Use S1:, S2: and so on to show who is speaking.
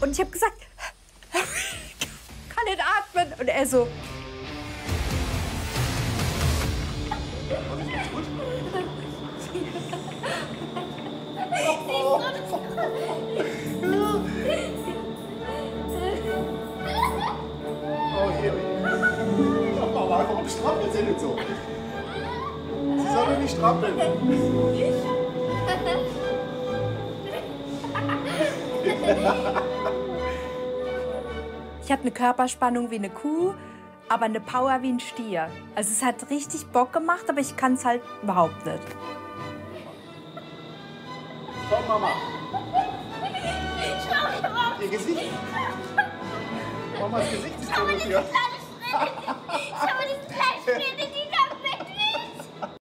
S1: Und ich habe gesagt, kann nicht atmen. Und er so,
S2: Oh oh je. Ach, Mama, warum strampeln Sie denn so? Sie sollen nicht strampeln.
S1: Ich habe eine Körperspannung wie eine Kuh, aber eine Power wie ein Stier. Also es hat richtig Bock gemacht, aber ich kann es halt überhaupt nicht.
S2: Komm, Mama. Ihr Gesicht. Mamas Gesicht ist so
S3: Schau mal, dieses kleine Schritt. Schau mal, dieses kleine.